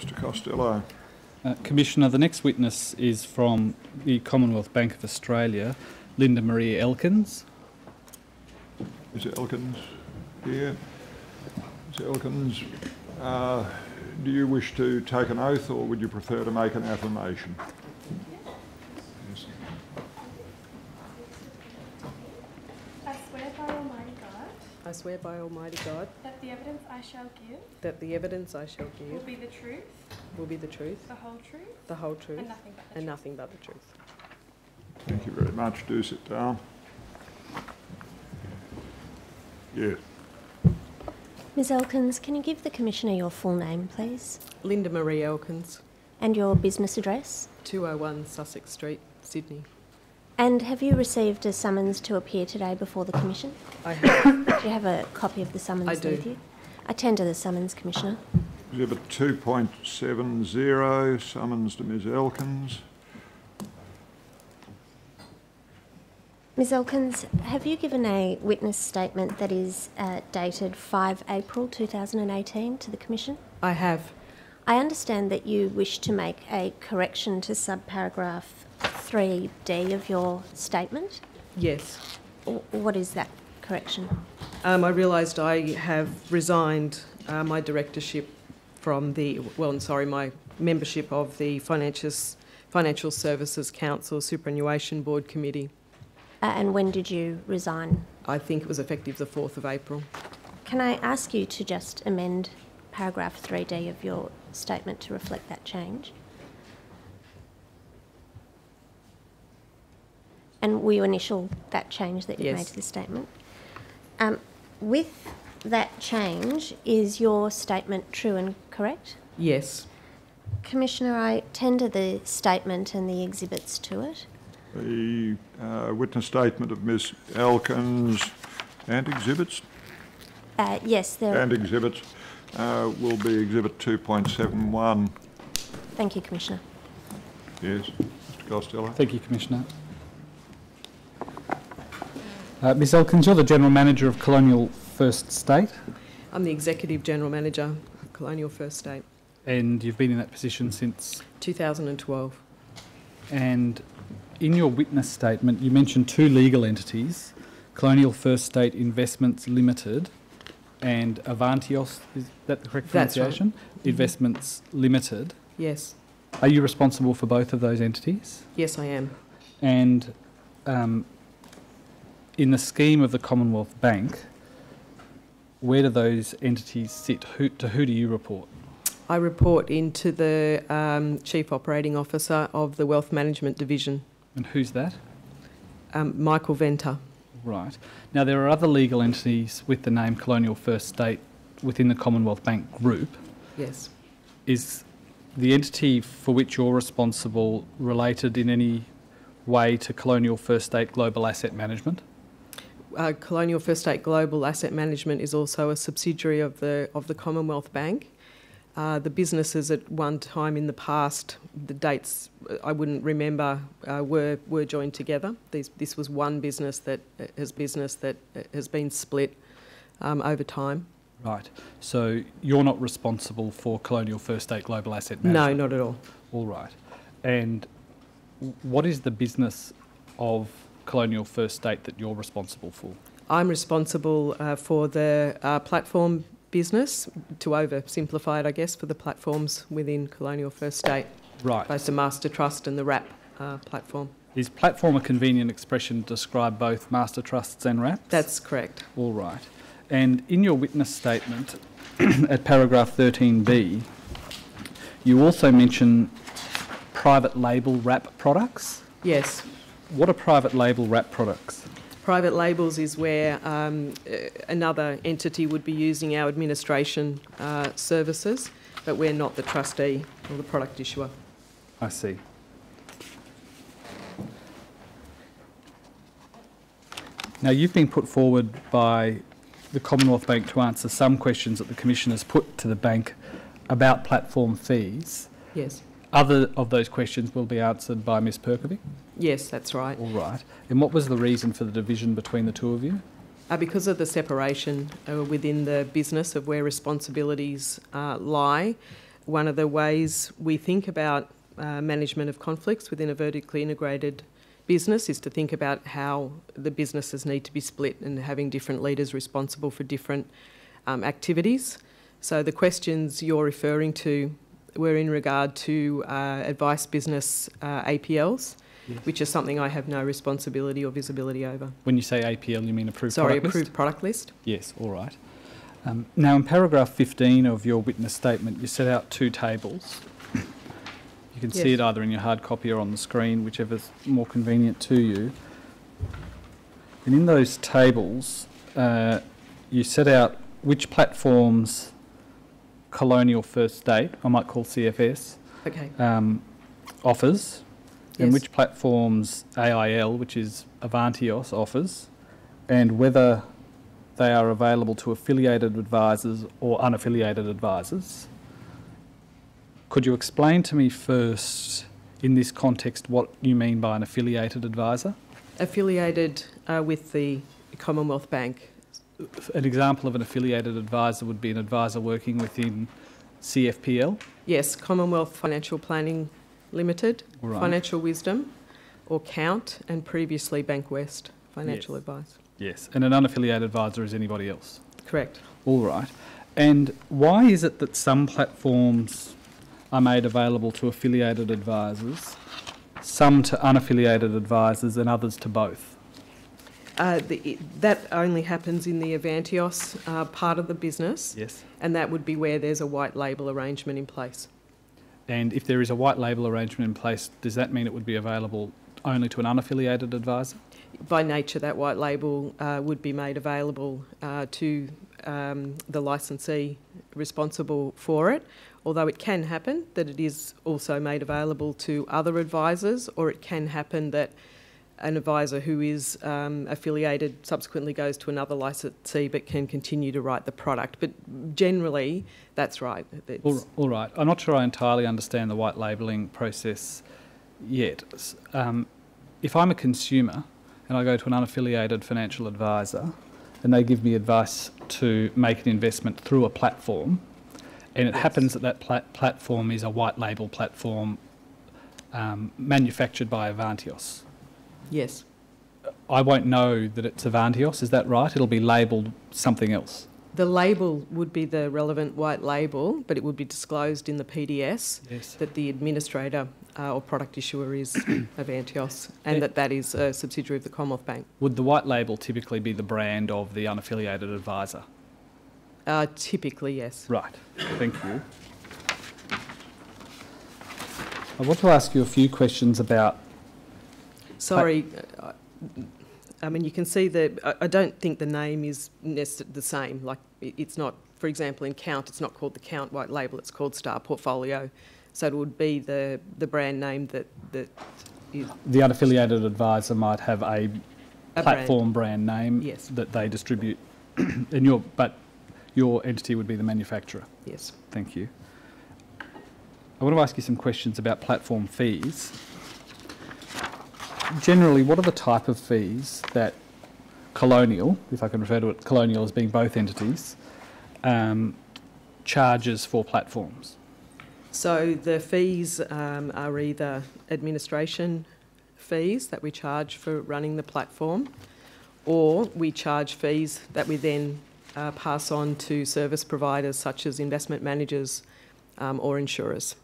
Mr Costello. Uh, Commissioner, the next witness is from the Commonwealth Bank of Australia, Linda Marie Elkins. Is Elkins here? Ms Elkins, uh, do you wish to take an oath or would you prefer to make an affirmation? Yes. I swear by Almighty God I swear by Almighty God that the evidence I shall give that the evidence I shall will be the truth, will be the truth, the whole truth, the whole truth, and nothing but the and truth. nothing but the truth. Thank you very much. Do sit down. Yes. Ms Elkins, can you give the Commissioner your full name, please? Linda Marie Elkins, And your business address? 201 Sussex Street, Sydney. And have you received a summons to appear today before the Commission? I have, Do you have a copy of the summons I do. with you? I tender the summons, Commissioner. Exhibit 2.70, summons to Ms Elkins. Ms Elkins, have you given a witness statement that is uh, dated 5 April 2018 to the Commission? I have, I understand that you wish to make a correction to subparagraph 3D of your statement. yes. What is that correction? Um, I realised I have resigned uh, my directorship from the, well, I'm sorry, my membership of the Financial, Financial Services Council Superannuation Board Committee. Uh, and when did you resign? I think it was effective the 4th of April. Can I ask you to just amend paragraph 3D of your statement to reflect that change? And will you initial that change that you've made to the statement? Um, with that change, is your statement true and correct? Yes, Commissioner, I tender the statement and the exhibits to it. The uh, witness statement of Ms Elkins and exhibits, Uh, yes, there. Are And exhibits uh, will be exhibit 2.71. Thank you, Commissioner. Yes, Mr Costello. Thank you, Commissioner. Uh, Ms Elkins, you're the General Manager of Colonial First State I'm the Executive General Manager of Colonial First State, and you've been in that position since 2012. And in your witness statement, you mentioned two legal entities Colonial First State Investments Limited and Avanteos, is that the correct That's right. pronunciation? Investments Limited. Yes, Are you responsible for both of those entities? yes, I am. And um, in the scheme of the Commonwealth Bank, where do those entities sit? Who, to who do you report? I report into the um, Chief Operating Officer of the Wealth Management Division, And who's that? um, Michael Venter. Right. Now, there are other legal entities with the name Colonial First State within the Commonwealth Bank Group. Yes. Is the entity for which you're responsible related in any way to Colonial First State Global Asset Management? Uh, Colonial First State Global Asset Management is also a subsidiary of the of the Commonwealth Bank. Uh, the businesses at one time in the past, the dates uh, I wouldn't remember, uh, were were joined together. These, this was one business that uh, has business that uh, has been split um, over time. Right. So you're not responsible for Colonial First State Global Asset Management. No, not at all. All right. And what is the business of Colonial First State that you're responsible for? I'm responsible uh, for the uh, platform business, to oversimplify it, I guess, for the platforms within Colonial First State, Right. both the Master Trust and the wrap uh, platform. Is platform a convenient expression to describe both master trusts and wraps? That's correct. all right. And in your witness statement at paragraph 13b, you also mention private label wrap products. Yes. What are private label wrap products? Private labels is where um, another entity would be using our administration uh, services, but we're not the trustee or the product issuer. I see. Now, you've been put forward by the Commonwealth Bank to answer some questions that the Commission has put to the bank about platform fees. Yes. Other of those questions will be answered by Ms Perkovic. Yes, that's right. All right. And what was the reason for the division between the two of you? Uh, because of the separation uh, within the business of where responsibilities uh, lie, one of the ways we think about uh, management of conflicts within a vertically integrated business is to think about how the businesses need to be split and having different leaders responsible for different um, activities. So the questions you're referring to were in regard to uh, advice business uh, APLs, which is something I have no responsibility or visibility over. When you say APL, you mean approved product. Sorry, product approved list? product list. Yes, all right. Um, now, in paragraph 15 of your witness statement, you set out two tables. You can see it either in your hard copy or on the screen, whichever's more convenient to you. And in those tables, uh, you set out which platforms Colonial First State, I might call CFS, Okay. um, offers, and which platforms AIL, which is Avanteos, offers, and whether they are available to affiliated advisors or unaffiliated advisors. Could you explain to me first, in this context, what you mean by an affiliated advisor? Affiliated uh, with the Commonwealth Bank. An example of an affiliated advisor would be an advisor working within CFPL. Yes, Commonwealth Financial Planning Limited, Right. Financial Wisdom, or Count, and previously Bankwest Financial Yes. Advice. Yes, and an unaffiliated advisor is anybody else. Correct. All right. And why is it that some platforms are made available to affiliated advisors, some to unaffiliated advisors, and others to both? Uh, the, that only happens in the Avanteos uh, part of the business, Yes. and that would be where there's a white label arrangement in place. And if there is a white label arrangement in place, does that mean it would be available only to an unaffiliated advisor? By nature, that white label uh, would be made available uh, to um, the licensee responsible for it, although it can happen that it is also made available to other advisors, or it can happen that an advisor who is um, affiliated subsequently goes to another licensee but can continue to write the product. But generally, that's right. All, all right. I'm not sure I entirely understand the white labelling process yet. Um, if I'm a consumer and I go to an unaffiliated financial advisor and they give me advice to make an investment through a platform, and it Yes. happens that that plat- platform is a white label platform um, manufactured by Avanteos. Yes, I won't know that it's Avanteos, is that right? It'll be labelled something else. the label would be the relevant white label, but it would be disclosed in the PDS. Yes. that the administrator uh, or product issuer is Avanteos and Yeah. that that is a subsidiary of the Commonwealth Bank. Would the white label typically be the brand of the unaffiliated advisor? Uh, typically, yes. Right, thank you. I want to ask you a few questions about, Sorry, uh, I mean, you can see that I, I don't think the name is the same. Like, it- it's not, for example, in Count, it's not called the Count white label, it's called Star Portfolio. So it would be the, the brand name that, that is the unaffiliated advisor might have a a brand. platform brand name Yes. that they distribute, and your, but your entity would be the manufacturer. Yes. Thank you. I want to ask you some questions about platform fees. Generally, what are the type of fees that Colonial, if I can refer to it, Colonial as being both entities, um, charges for platforms? So the fees um, are either administration fees that we charge for running the platform, or we charge fees that we then uh, pass on to service providers such as investment managers um, or insurers.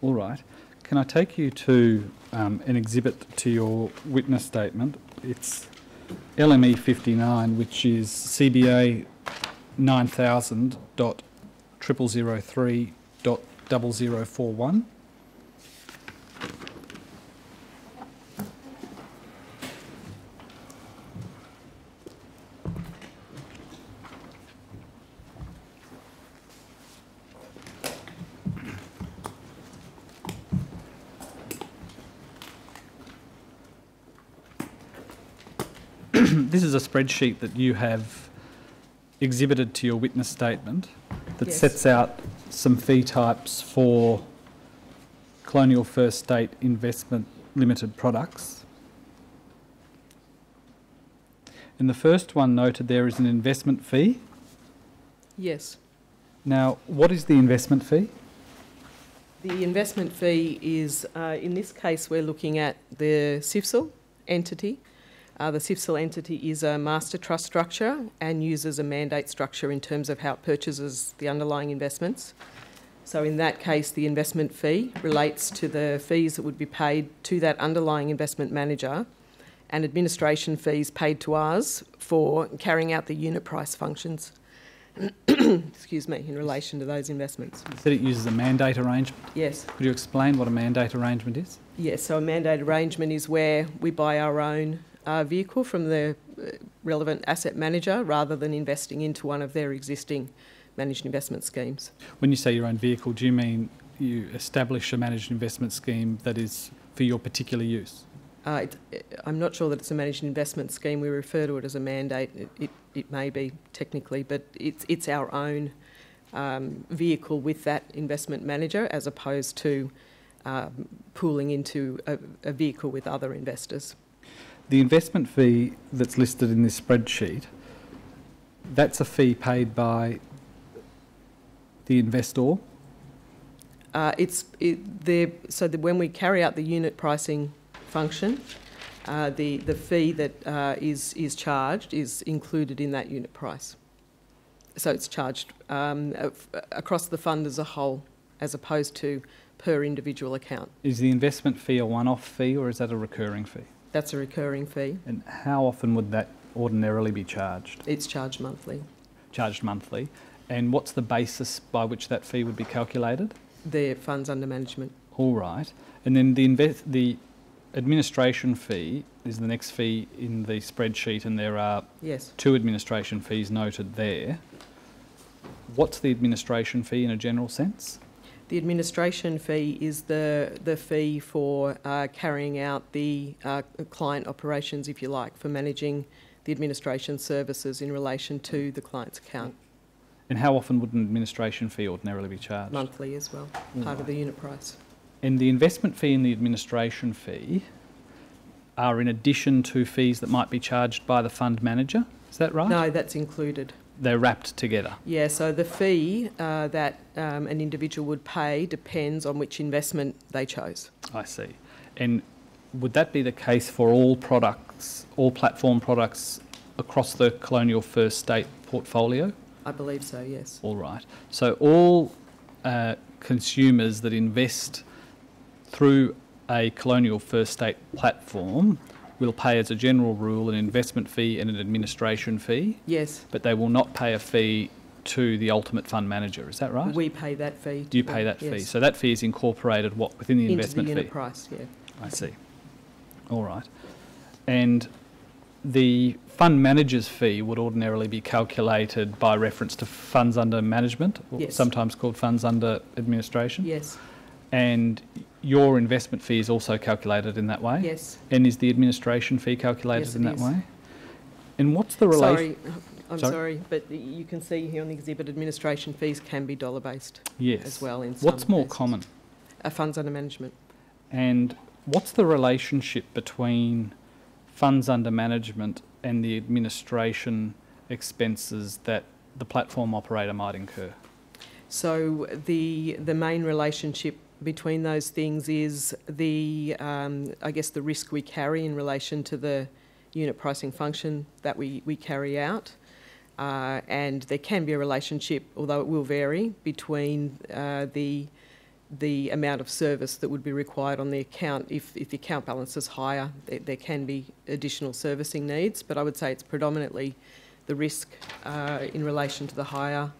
All right. Can I take you to um, an exhibit to your witness statement? It's LME 59, which is CBA 9000.0003.0041. this is a spreadsheet that you have exhibited to your witness statement that Yes. sets out some fee types for Colonial First State Investment Limited products. And the first one noted there is an investment fee. Yes. Now, what is the investment fee? The investment fee is, uh, in this case, we're looking at the CFSIL entity. Uh, the CFSIL entity is a master trust structure and uses a mandate structure in terms of how it purchases the underlying investments. So in that case, the investment fee relates to the fees that would be paid to that underlying investment manager and administration fees paid to us for carrying out the unit price functions. Excuse me, in relation to those investments. You said it uses a mandate arrangement. Yes. Could you explain what a mandate arrangement is? Yes, so a mandate arrangement is where we buy our own uh, vehicle from the uh, relevant asset manager rather than investing into one of their existing managed investment schemes. When you say your own vehicle, do you mean you establish a managed investment scheme that is for your particular use? Uh, it, I'm not sure that it's a managed investment scheme. We refer to it as a mandate. It, it, it may be technically, but it's, it's our own um, vehicle with that investment manager as opposed to um, pooling into a, a vehicle with other investors. The investment fee that's listed in this spreadsheet, that's a fee paid by the investor. Uh, it's it, there, so that when we carry out the unit pricing function, uh, the the fee that uh, is is charged is included in that unit price. So it's charged um, across the fund as a whole, as opposed to per individual account. Is the investment fee a one-off fee or is that a recurring fee? That's a recurring fee. And how often would that ordinarily be charged? It's charged monthly. Charged monthly. And what's the basis by which that fee would be calculated? The funds under management. All right. And then the invest the administration fee is the next fee in the spreadsheet, and there are Yes. two administration fees noted there. What's the administration fee in a general sense? The administration fee is the, the fee for uh, carrying out the uh, client operations, if you like, for managing the administration services in relation to the client's account And how often would an administration fee ordinarily be charged? monthly as well, part of the unit price. And the investment fee and the administration fee are in addition to fees that might be charged by the fund manager. Is that right? No, that's included. They're wrapped together. Yeah, so the fee uh, that um, an individual would pay depends on which investment they chose. I see. And would that be the case for all products, all platform products across the Colonial First State portfolio? I believe so, yes. All right. So all uh, consumers that invest through a Colonial First State platform will pay, as a general rule, an investment fee and an administration fee, Yes, but they will not pay a fee to the ultimate fund manager. Is that right? we pay that fee. Do you pay that fee? So that fee is incorporated what within the Into the investment unit fee. price, yeah. I see. All right. And the fund manager's fee would ordinarily be calculated by reference to funds under management, or Yes. sometimes called funds under administration. Yes, And your investment fee is also calculated in that way. yes. And is the administration fee calculated Yes, in that is. way? And what's the relation? Sorry, I'm Sorry? sorry, but you can see here on the exhibit, administration fees can be dollar-based Yes. as well in some What's more cases. common? Uh, Funds under management. And what's the relationship between funds under management and the administration expenses that the platform operator might incur? So the, the main relationship between those things is the, um, I guess, the risk we carry in relation to the unit pricing function that we, we carry out. Uh, and there can be a relationship, although it will vary, between uh, the the amount of service that would be required on the account. If, if the account balance is higher, there, there can be additional servicing needs, but I would say it's predominantly the risk uh, in relation to the higher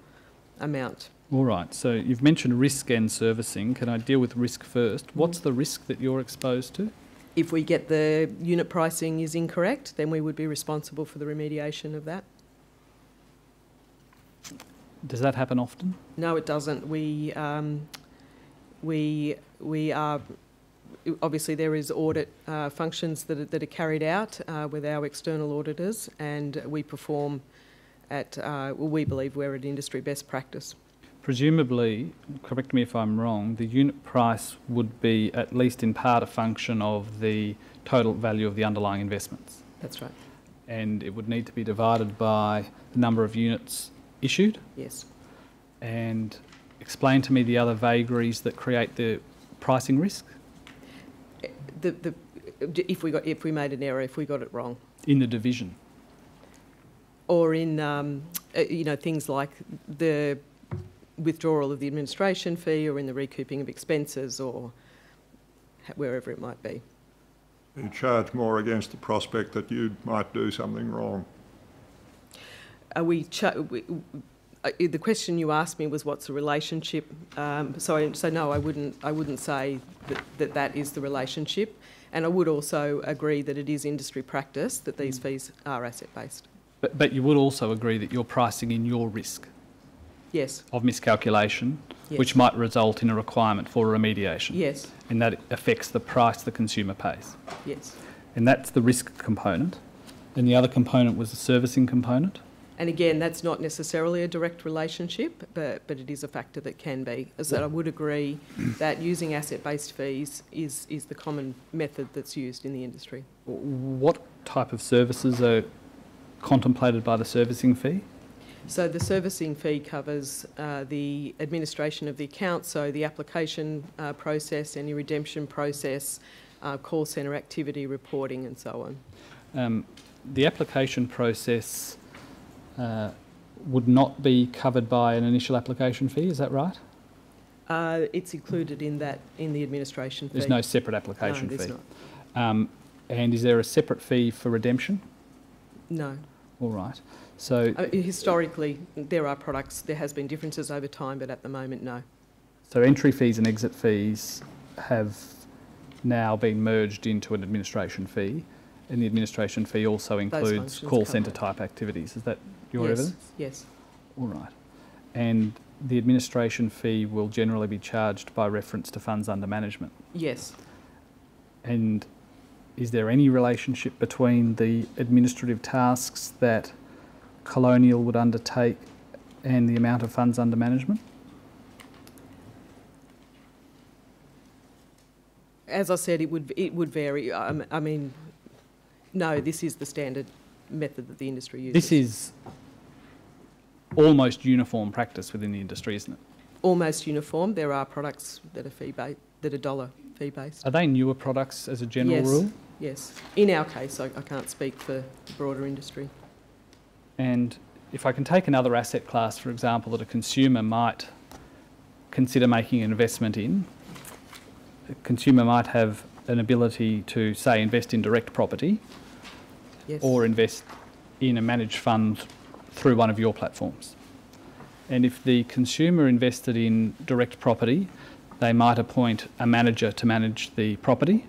amount. All right, so you've mentioned risk and servicing. Can I deal with risk first? What's the risk that you're exposed to? If we get the unit pricing is incorrect, then we would be responsible for the remediation of that. Does that happen often? No, it doesn't. We, um, we, we are, obviously there is audit uh, functions that are, that are carried out uh, with our external auditors and we perform at, uh, well, we believe we're at industry best practice. Presumably, correct me if I'm wrong, the unit price would be at least in part a function of the total value of the underlying investments. That's right. And it would need to be divided by the number of units issued. Yes. And explain to me the other vagaries that create the pricing risk The, the, if we got, if we made an error, if we got it wrong. in the division? or in um, uh, you know things like the withdrawal of the administration fee or in the recouping of expenses or wherever it might be. You charge more against the prospect that you might do something wrong. Are we, cha- we uh, the question you asked me was what's the relationship um, so I, so no I wouldn't I wouldn't say that, that that is the relationship and I would also agree that it is industry practice that these fees are asset based But, but you would also agree that you're pricing in your risk yes of miscalculation, yes which might result in a requirement for remediation, yes and that affects the price the consumer pays. yes And that's the risk component. And the other component was the servicing component. And again, that's not necessarily a direct relationship, but, but it is a factor that can be. As that I would agree that using asset-based fees is, is the common method that's used in the industry. What type of services are contemplated by the servicing fee? So the servicing fee covers uh, the administration of the account, so the application uh, process, any redemption process, uh, call centre activity reporting and so on. Um, the application process uh, would not be covered by an initial application fee, is that right? Uh, it's included in that, in the administration fee. There's no separate application no, there's fee. not. Um, and is there a separate fee for redemption? No. All right. So, Uh, historically, there are products, there has been differences over time, but at the moment, no. so entry fees and exit fees have now been merged into an administration fee, and the administration fee also includes call centre type activities. Is that your yes, evidence? Yes, All right. And the administration fee will generally be charged by reference to funds under management. yes. And is there any relationship between the administrative tasks that Colonial would undertake and the amount of funds under management? As I said, it would, it would vary. Um, I mean, no, this is the standard method that the industry uses. This is almost uniform practice within the industry, isn't it? Almost uniform. There are products that are fee-based, that are dollar fee-based. Are they newer products as a general Yes. rule? Yes. In our case, I, I can't speak for the broader industry. And if I can take another asset class, for example, that a consumer might consider making an investment in, a consumer might have an ability to, say, invest in direct property Yes. or invest in a managed fund through one of your platforms. And if the consumer invested in direct property, they might appoint a manager to manage the property.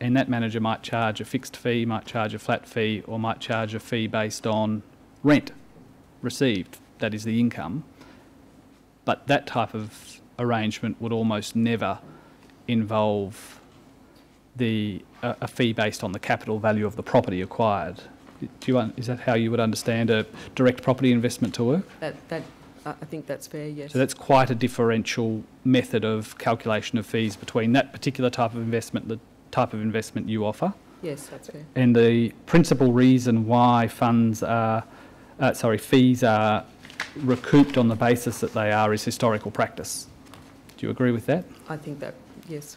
And that manager might charge a fixed fee, might charge a flat fee, or might charge a fee based on rent received, that is the income. But that type of arrangement would almost never involve the a, a fee based on the capital value of the property acquired. Do you, is that how you would understand a direct property investment to work? That, that, I I think that's fair, yes. So that's quite a differential method of calculation of fees between that particular type of investment, the type of investment you offer, Yes, that's fair. and the principal reason why funds are, uh, sorry, fees are recouped on the basis that they are is historical practice. Do you agree with that? I think that, yes.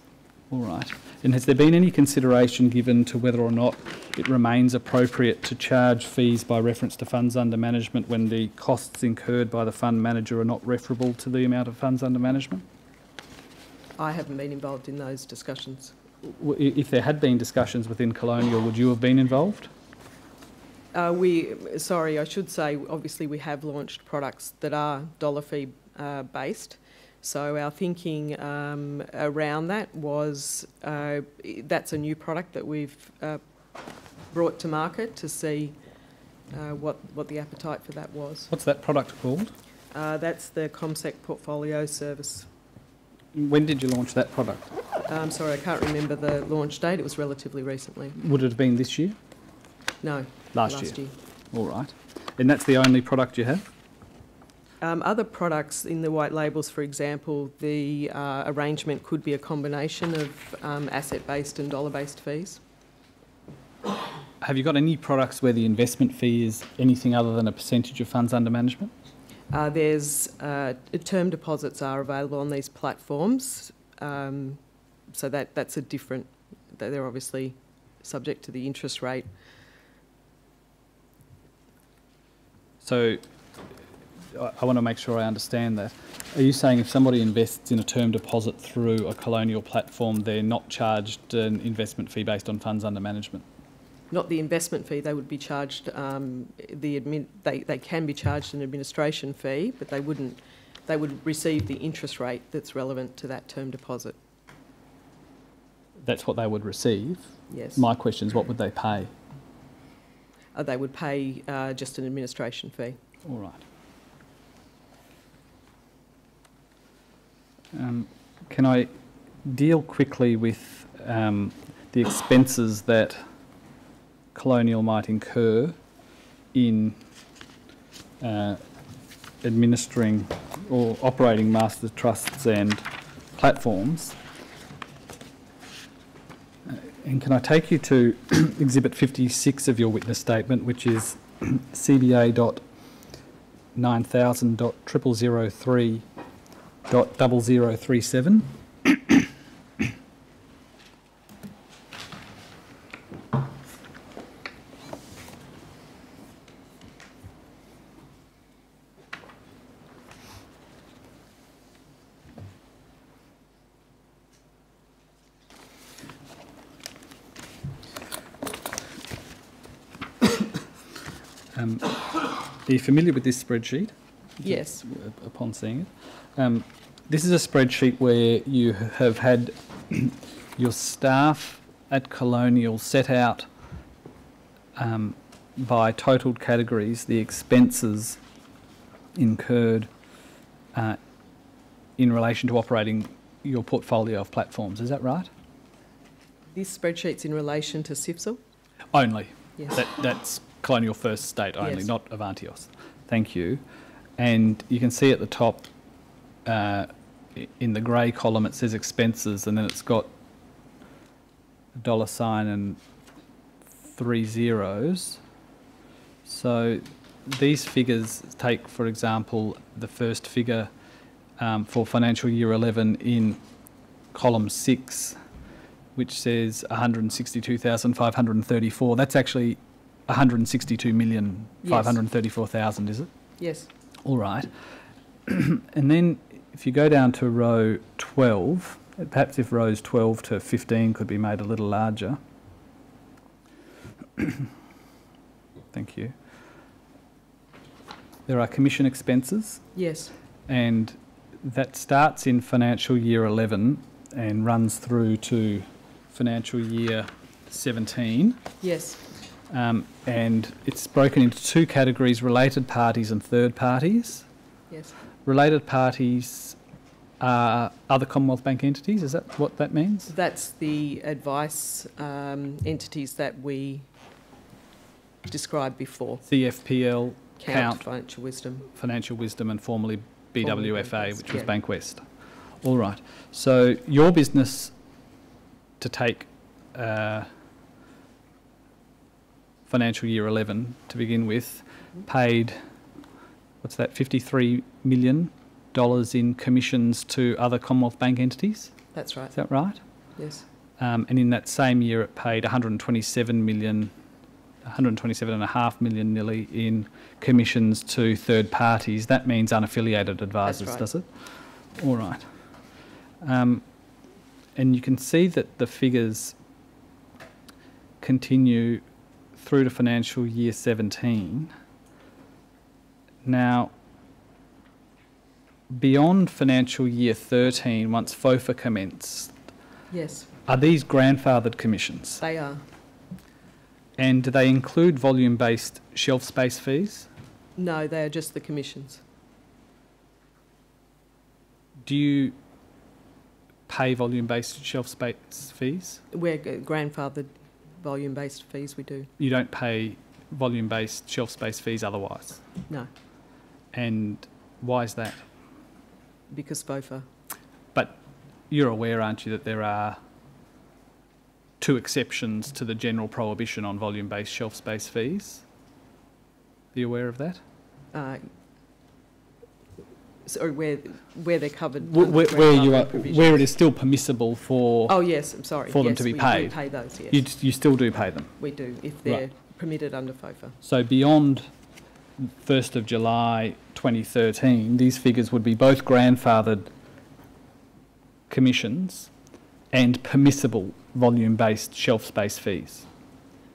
All right. And has there been any consideration given to whether or not it remains appropriate to charge fees by reference to funds under management when the costs incurred by the fund manager are not referable to the amount of funds under management? I haven't been involved in those discussions. If there had been discussions within Colonial, would you have been involved? Uh, we, sorry, I should say, obviously we have launched products that are dollar fee uh, based. So our thinking um, around that was uh, that's a new product that we've uh, brought to market to see uh, what what the appetite for that was. What's that product called? Uh, that's the CommSec portfolio service. When did you launch that product? I'm sorry, I can't remember the launch date. It was relatively recently. Would it have been this year? No, Last, last year. year. All right. And that's the only product you have? Um, other products in the white labels, for example, the uh, arrangement could be a combination of um, asset-based and dollar-based fees. Have you got any products where the investment fee is anything other than a percentage of funds under management? Uh, there's uh, term deposits are available on these platforms, um, so that that's a different. They're obviously subject to the interest rate. So I, want to make sure I understand that. Are you saying if somebody invests in a term deposit through a colonial platform, they're not charged an investment fee based on funds under management? Not the investment fee, they would be charged, um, the admin, they, they can be charged an administration fee, but they wouldn't, they would receive the interest rate that's relevant to that term deposit, That's what they would receive. yes. My question is, what would they pay? Uh, they would pay uh, just an administration fee. All right. Um, can I deal quickly with um, the expenses that Colonial might incur in uh, administering or operating master trusts and platforms? And can I take you to Exhibit 56 of your witness statement, which is CBA.9000.0003.0037? Um, are you familiar with this spreadsheet? Yes, upon seeing it. Um, this is a spreadsheet where you have had your staff at Colonial set out um, by totaled categories the expenses incurred uh, in relation to operating your portfolio of platforms. Is that right? this spreadsheet's in relation to CFSIL? Only. Yes. That, that's Colonial First State only, Yes. not Avanteos. Thank you. And you can see at the top, uh, in the grey column, it says expenses, and then it's got a dollar sign and three zeros. So these figures take, for example, the first figure um, for financial year 11 in column 6, which says 162,534. That's actually 162,534,000, is it? Yes, All right. and then if you go down to row 12, perhaps if rows 12 to 15 could be made a little larger. Thank you. There are commission expenses, yes, and that starts in financial year 11 and runs through to financial year 17. yes, Um, and it's broken into two categories related parties and third parties. yes. Related parties are other Commonwealth Bank entities, is that what that means? That's the advice um, entities that we described before. CFPL, Count, Count. Financial Wisdom. Financial Wisdom, and formerly BWFA, which was yeah. Bankwest. All right. So your business to take uh, financial year 11 to begin with paid, what's that, $53 million in commissions to other Commonwealth Bank entities? That's right, Is that right? yes, Um, and in that same year, it paid 127 million, 127 and a half million nearly in commissions to third parties. That means unaffiliated advisors, right. does it? All right. Um, and you can see that the figures continue through to financial year 17. Now, beyond financial year 13, once FOFA commenced, yes, are these grandfathered commissions? they are. And do they include volume-based shelf space fees? No, they are just the commissions. Do you pay volume-based shelf space fees? We're grandfathered volume-based fees, we do. You don't pay volume-based shelf space fees otherwise. No, And why is that? because FOFA, But you're aware, aren't you, that there are two exceptions to the general prohibition on volume-based shelf space fees? Are you aware of that? uh, Sorry, where, where they're covered. Wh- Where, where you are, provisions. where it is still permissible for, Oh, yes, I'm sorry. for them to be we- paid. We pay those, you, yes. you still do pay them. We do, if they're permitted under FOFA. So beyond 1st of July 2013, these figures would be both grandfathered commissions and permissible volume-based shelf space fees.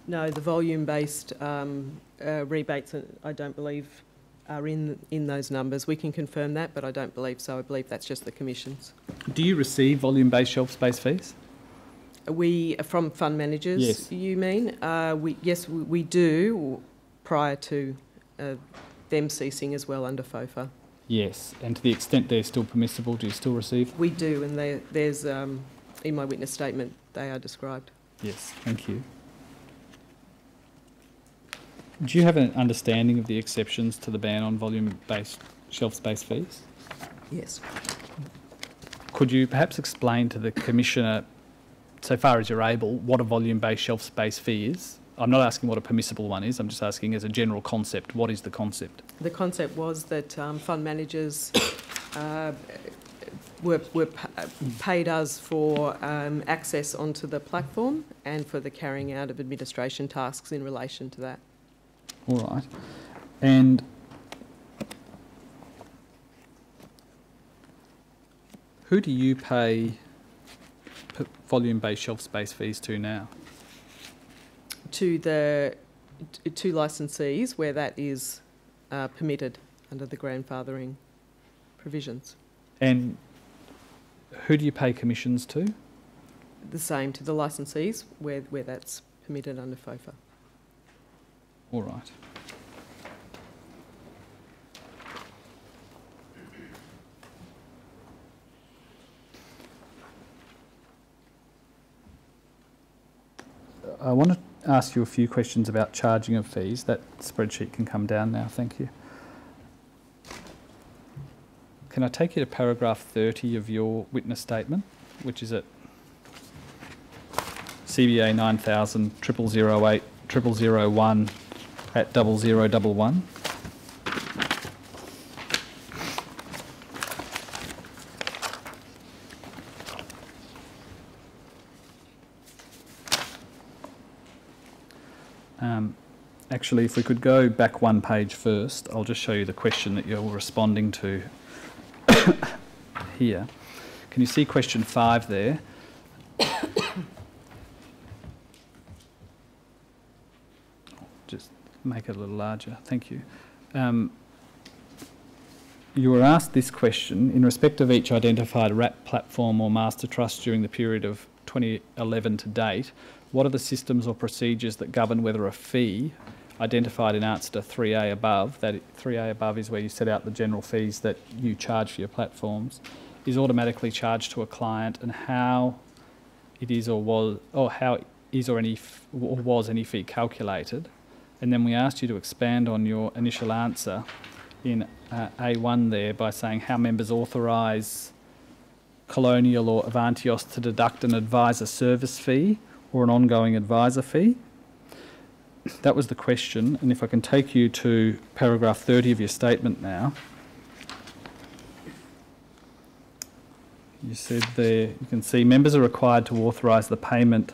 No, the volume-based um, uh, rebates, uh, I don't believe are in, in those numbers. We can confirm that, but I don't believe so. I believe that's just the commissions. Do you receive volume-based shelf space fees? We, from fund managers, Yes. you mean? Uh, we, yes, we, we do prior to uh, them ceasing as well under FOFA. Yes, and to the extent they're still permissible, do you still receive? We do, and there, there's, um, in my witness statement, they are described. Yes, thank you. Do you have an understanding of the exceptions to the ban on volume-based shelf space fees? Yes. Could you perhaps explain to the Commissioner, so far as you're able, what a volume-based shelf space fee is? I'm not asking what a permissible one is, I'm just asking as a general concept, what is the concept? The concept was that um, fund managers uh, were, were paid us for um, access onto the platform and for the carrying out of administration tasks in relation to that. All right. And who do you pay volume-based shelf space fees to now? To the t- two licensees where that is uh, permitted under the grandfathering provisions. And who do you pay commissions to? The same to the licensees where, where that's permitted under FOFA. All right. I want to ask you a few questions about charging of fees. That spreadsheet can come down now, thank you. Can I take you to paragraph 30 of your witness statement, which is at CBA 9000 0008 0001 at double zero double one. Um, actually, if we could go back one page first, I'll just show you the question that you're responding to here. Can you see question five there? just make it a little larger. Thank you. Um, you were asked this question in respect of each identified wrap platform or master trust during the period of 2011 to date. What are the systems or procedures that govern whether a fee identified in answer to 3A above, that 3A above is where you set out the general fees that you charge for your platforms, is automatically charged to a client and how it is or was, or how is or any or was any fee calculated? And then we asked you to expand on your initial answer in uh, A1 there by saying how members authorise Colonial or Avanteos to deduct an advisor service fee or an ongoing advisor fee. That was the question, and if I can take you to paragraph 30 of your statement now. You said there, you can see members are required to authorise the payment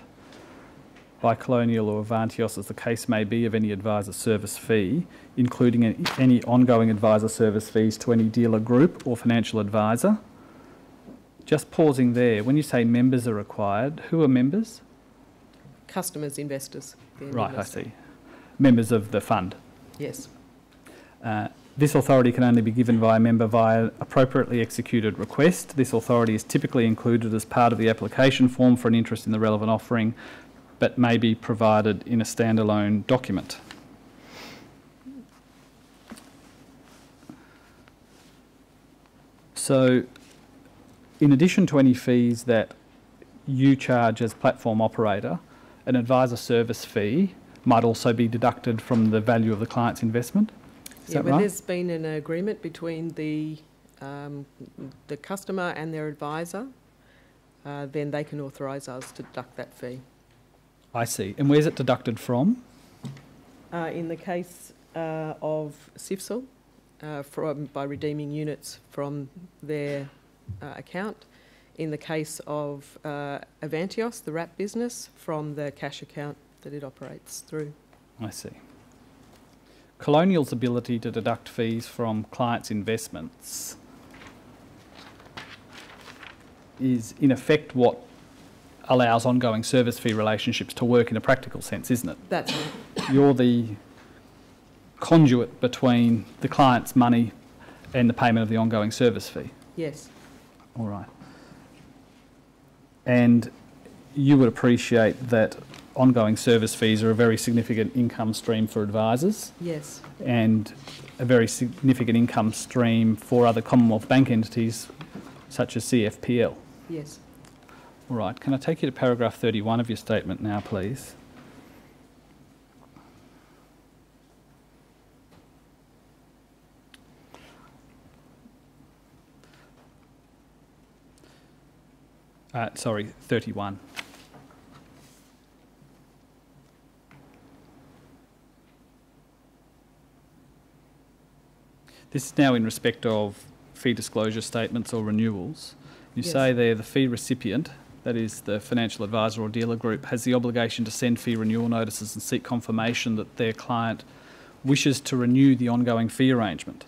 by Colonial or Avanteos, as the case may be, of any advisor service fee, including any, ongoing advisor service fees to any dealer group or financial advisor. Just pausing there, when you say members are required, who are members? Customers, investors. Right, I see. Members of the fund. Yes. Uh, this authority can only be given by a member via appropriately executed request. This authority is typically included as part of the application form for an interest in the relevant offering, but may be provided in a standalone document. So, in addition to any fees that you charge as platform operator, an advisor service fee might also be deducted from the value of the client's investment. Is yeah, when right? there's been an agreement between the, um, the customer and their advisor, uh, then they can authorise us to deduct that fee. I see. And where's it deducted from? Uh, in the case uh, of CFSIL, uh, from, by redeeming units from their uh, account. In the case of uh, Avanteos, the wrap business, from the cash account that it operates through. I see. Colonial's ability to deduct fees from clients' investments is, in effect, what allows ongoing service fee relationships to work in a practical sense, isn't it? That's right. You're the conduit between the client's money and the payment of the ongoing service fee. Yes, All right. And you would appreciate that ongoing service fees are a very significant income stream for advisors yes, and a very significant income stream for other Commonwealth Bank entities such as CFPL. yes. All right, can I take you to paragraph 31 of your statement now, please? Uh, sorry, 31. This is now in respect of fee disclosure statements or renewals. You Yes. say there the fee recipient, that is the financial advisor or dealer group, has the obligation to send fee renewal notices and seek confirmation that their client wishes to renew the ongoing fee arrangement.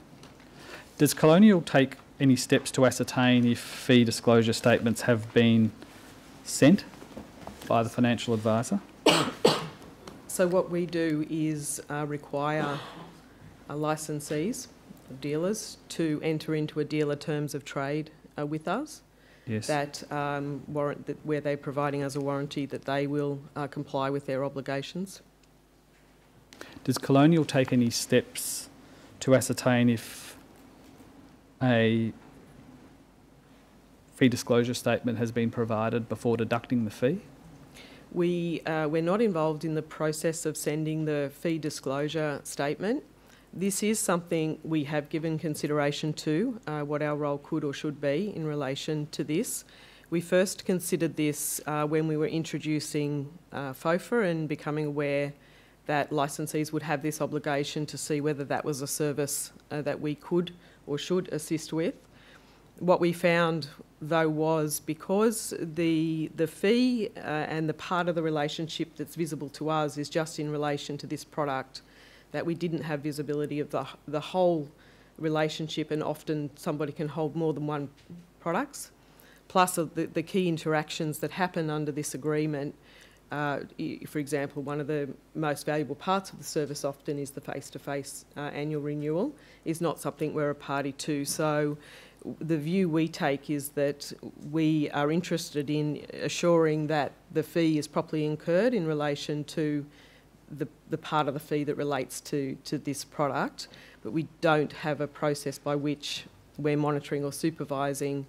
Does Colonial take any steps to ascertain if fee disclosure statements have been sent by the financial advisor? So what we do is uh, require uh, licensees, dealers, to enter into a dealer terms of trade uh, with us. Yes. That um, warrant that where they're providing us a warranty that they will uh, comply with their obligations. Does Colonial take any steps to ascertain if a fee disclosure statement has been provided before deducting the fee? We uh, we're not involved in the process of sending the fee disclosure statement. This is something we have given consideration to, uh, what our role could or should be in relation to this. We first considered this uh, when we were introducing uh, FOFA and becoming aware that licensees would have this obligation to see whether that was a service uh, that we could or should assist with. What we found, though, was because the the fee uh, and the part of the relationship that's visible to us is just in relation to this product, that we didn't have visibility of the the whole relationship, and often somebody can hold more than one products. Plus, the, the key interactions that happen under this agreement. Uh, for example, one of the most valuable parts of the service often is the face-to-face uh, annual renewal, is not something we're a party to. So the view we take is that we are interested in assuring that the fee is properly incurred in relation to the, the part of the fee that relates to, to this product, but we don't have a process by which we're monitoring or supervising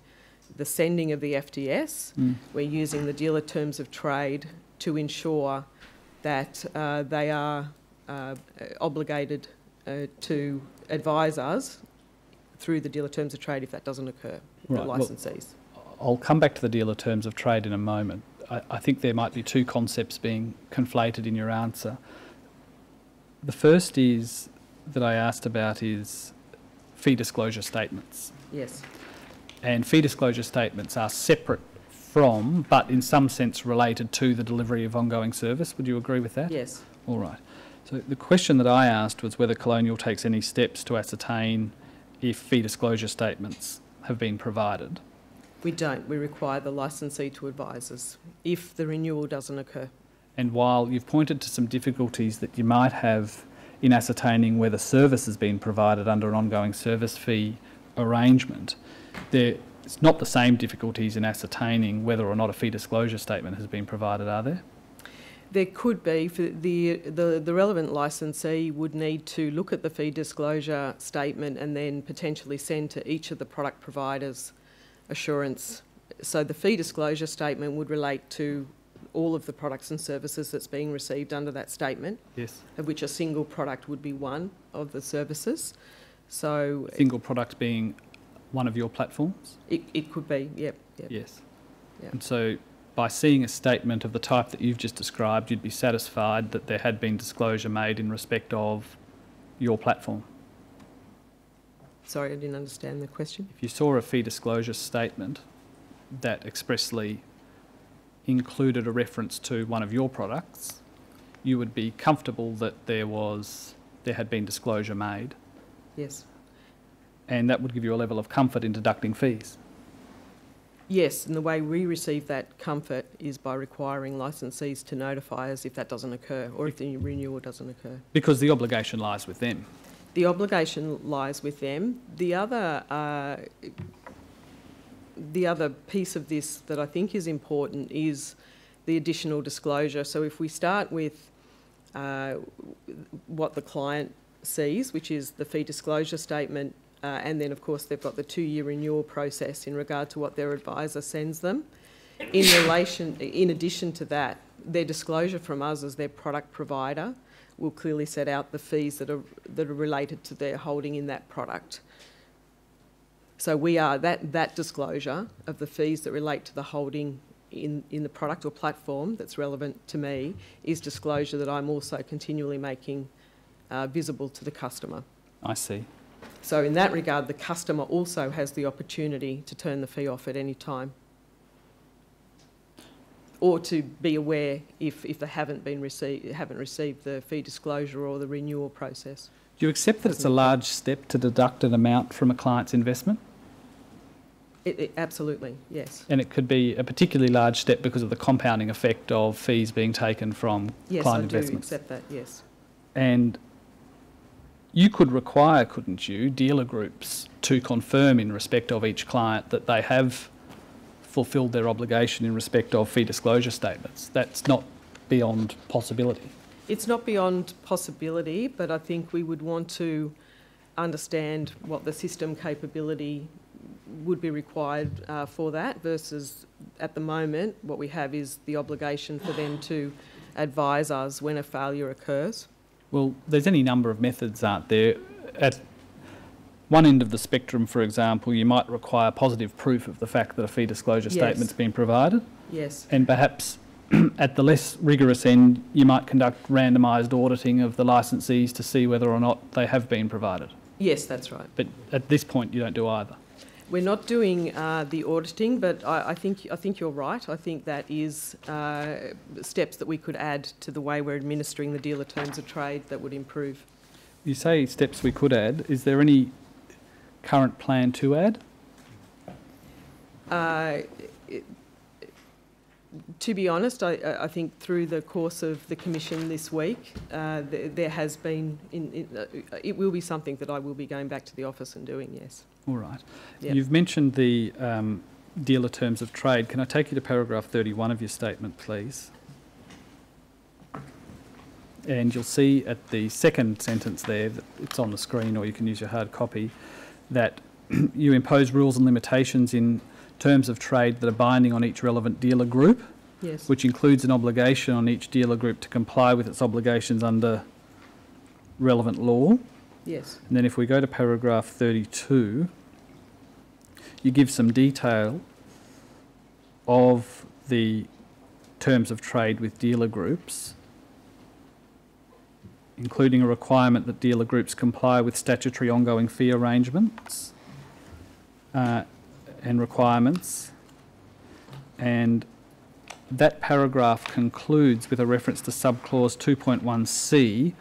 the sending of the FDS. Mm. We're using the dealer terms of trade to ensure that uh, they are uh, obligated uh, to advise us through the dealer terms of trade if that doesn't occur, the Right, well- licensees. I'll come back to the dealer terms of trade in a moment. I, I think there might be two concepts being conflated in your answer. The first is that I asked about is fee disclosure statements. Yes, And fee disclosure statements are separate from, but in some sense related to, the delivery of ongoing service. Would you agree with that? yes. All right. So the question that I asked was whether Colonial takes any steps to ascertain if fee disclosure statements have been provided. We don't. We require the licensee to advise us if the renewal doesn't occur. And while you've pointed to some difficulties that you might have in ascertaining whether service has been provided under an ongoing service fee arrangement, there, it's not the same difficulties in ascertaining whether or not a fee disclosure statement has been provided, are there? There could be, for the, the, the relevant licensee would need to look at the fee disclosure statement and then potentially send to each of the product providers assurance. So the fee disclosure statement would relate to all of the products and services that's being received under that statement, Yes. of which a single product would be one of the services. So Single product being one of your platforms? it, it could be, yep, yep. Yes. Yeah. And so by seeing a statement of the type that you've just described, you'd be satisfied that there had been disclosure made in respect of your platform. Sorry, I didn't understand the question. If you saw a fee disclosure statement that expressly included a reference to one of your products, you would be comfortable that there was, there had been disclosure made, Yes. and that would give you a level of comfort in deducting fees. Yes, and the way we receive that comfort is by requiring licensees to notify us if that doesn't occur or if the renewal doesn't occur. Because the obligation lies with them. The obligation lies with them. The other, uh, the other piece of this that I think is important is the additional disclosure. So if we start with uh, what the client sees, which is the fee disclosure statement, uh, and then of course they've got the two-year renewal process in regard to what their advisor sends them. In relation, in addition to that, their disclosure from us as their product provider will clearly set out the fees that are, that are related to their holding in that product. So we are, that, that disclosure of the fees that relate to the holding in, in the product or platform that's relevant to me is disclosure that I'm also continually making uh, visible to the customer. I see. So in that regard, the customer also has the opportunity to turn the fee off at any time. Or to be aware if, if they haven't been received, haven't received the fee disclosure or the renewal process. Do you accept that it's a large step to deduct an amount from a client's investment? It, it, absolutely, yes. And it could be a particularly large step because of the compounding effect of fees being taken from Yes, I client do investments. accept that, yes. And you could require, couldn't you, dealer groups to confirm in respect of each client that they have fulfilled their obligation in respect of fee disclosure statements. That's not beyond possibility. It's not beyond possibility, but I think we would want to understand what the system capability would be required uh, for that versus at the moment what we have is the obligation for them to advise us when a failure occurs. Well, there's any number of methods, aren't there? At one end of the spectrum, for example, you might require positive proof of the fact that a fee disclosure Yes. statement's been provided, Yes, and perhaps at the less rigorous end, you might conduct randomised auditing of the licensees to see whether or not they have been provided. yes, that's right. But at this point, you don't do either. We're not doing uh, the auditing, but I, I think I think you're right. I think that is uh, steps that we could add to the way we're administering the dealer terms of trade that would improve. You say steps we could add. Is there any current plan to add? Uh, it- To be honest, I, I I think through the course of the commission this week, uh, there, there has been, in, in, uh, it will be something that I will be going back to the office and doing, yes. All right. Yep. You've mentioned the um, dealer terms of trade. Can I take you to paragraph 31 of your statement, please? And you'll see at the second sentence there, that it's on the screen or you can use your hard copy, that you impose rules and limitations in terms of trade that are binding on each relevant dealer group, Yes, which includes an obligation on each dealer group to comply with its obligations under relevant law. yes, And then if we go to paragraph 32, you give some detail of the terms of trade with dealer groups, including a requirement that dealer groups comply with statutory ongoing fee arrangements uh, and requirements. And that paragraph concludes with a reference to subclause 2.1c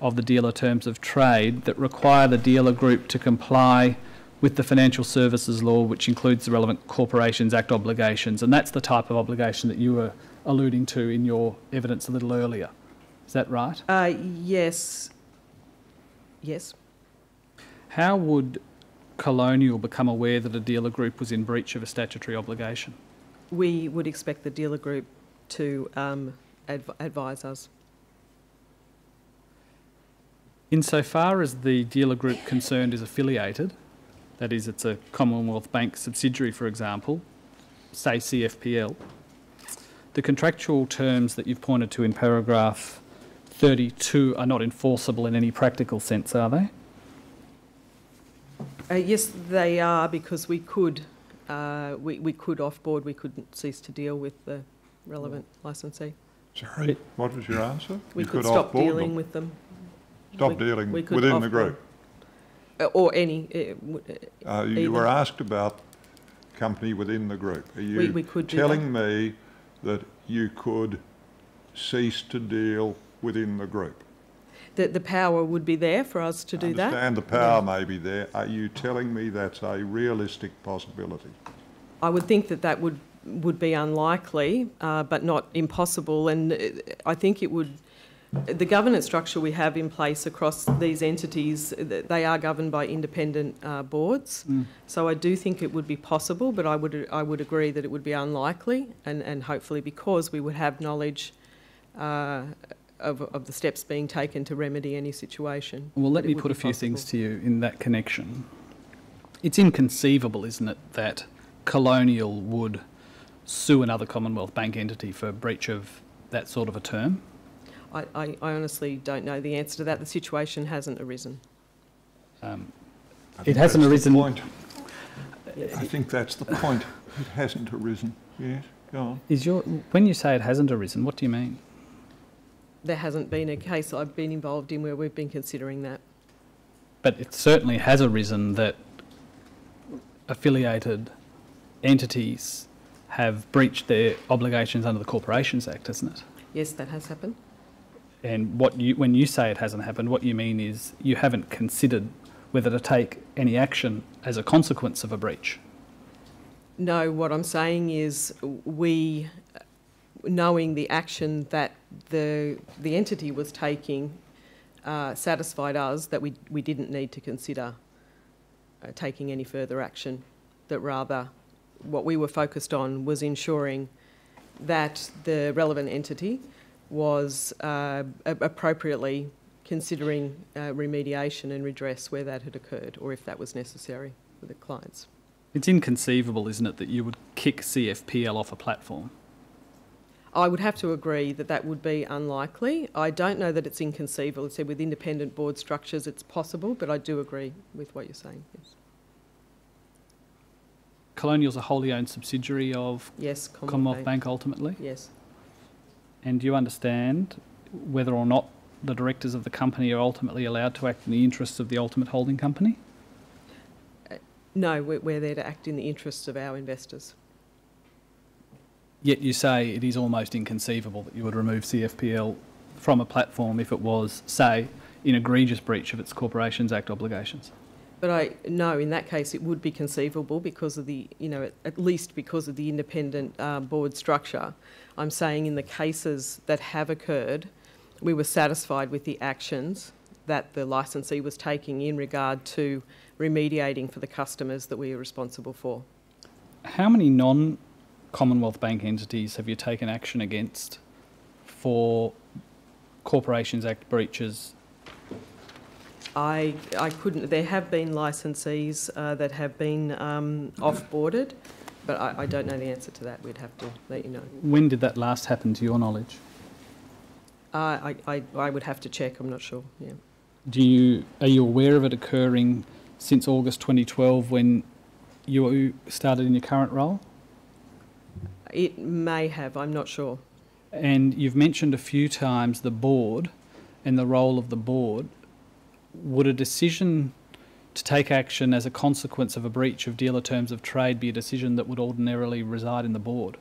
of the dealer terms of trade that require the dealer group to comply with the Financial Services Law, which includes the relevant Corporations Act obligations. And that's the type of obligation that you were alluding to in your evidence a little earlier. Is that right? uh, yes, yes. How would Colonial become aware that a dealer group was in breach of a statutory obligation? We would expect the dealer group to um, adv- advise us. Insofar as the dealer group concerned is affiliated, that is, it's a Commonwealth Bank subsidiary, for example, say CFPL, the contractual terms that you've pointed to in paragraph 32 are not enforceable in any practical sense, are they? Uh, yes, they are because we could, uh, we, we could offboard, we couldn't cease to deal with the relevant licensee. Sorry, what was your answer? We You could stop dealing them? with them. Stop we- dealing we within the group? Uh, Or any, uh, uh, Uh, you were asked about company within the group. Are you we could telling me that you could cease to deal within the group? That the power would be there for us to do I that. And the power may be there. Are you telling me that's a realistic possibility? I would think that that would, would be unlikely, uh, but not impossible. And uh, I think it would, the governance structure we have in place across these entities, they are governed by independent uh, boards. Mm. So I do think it would be possible, but I would, I would agree that it would be unlikely. And, and hopefully because we would have knowledge uh, of, of the steps being taken to remedy any situation. Well, let me put a be few things to you in that connection. It's inconceivable, isn't it, that Colonial would sue another Commonwealth Bank entity for breach of that sort of a term? I, I, I honestly don't know the answer to that. The situation hasn't arisen. Um, It hasn't arisen- point. I think that's the point. It hasn't arisen. Yes, go on. is your when you say it hasn't arisen, what do you mean? There hasn't been a case I've been involved in where we've been considering that. But it certainly has arisen that affiliated entities have breached their obligations under the Corporations Act, hasn't it? Yes, that has happened. And what you, when you say it hasn't happened, what you mean is you haven't considered whether to take any action as a consequence of a breach. No, what I'm saying is we, knowing the action that the, the entity was taking, uh, satisfied us that we, we didn't need to consider uh, taking any further action, that rather what we were focused on was ensuring that the relevant entity was uh, appropriately considering uh, remediation and redress where that had occurred or if that was necessary for the clients. It's inconceivable, isn't it, that you would kick CFPL off a platform? I would have to agree that that would be unlikely. I don't know that it's inconceivable. It's said with independent board structures it's possible, but I do agree with what you're saying. Yes, Colonial's a wholly owned subsidiary of yes Commonwealth, Commonwealth Bank ultimately. Yes, And do you understand whether or not the directors of the company are ultimately allowed to act in the interests of the ultimate holding company? Uh, no, we're, we're there to act in the interests of our investors. Yet you say it is almost inconceivable that you would remove CFPL from a platform if it was, say, in egregious breach of its Corporations Act obligations. But I know in that case it would be conceivable because of the, you know, at, least because of the independent uh, board structure. I'm saying in the cases that have occurred, we were satisfied with the actions that the licensee was taking in regard to remediating for the customers that we are responsible for. How many non Commonwealth Bank entities have you taken action against for Corporations Act breaches? I, I couldn't, there have been licensees uh, that have been um, off-boarded, but I, I don't know the answer to that. We'd have to let you know. When did that last happen to your knowledge? Uh, I, I, I would have to check, I'm not sure, yeah. Do you are you aware of it occurring since August 2012 when you started in your current role? It may have, I'm not sure. And you've mentioned a few times the board and the role of the board. Would a decision to take action as a consequence of a breach of dealer terms of trade be a decision that would ordinarily reside in the board?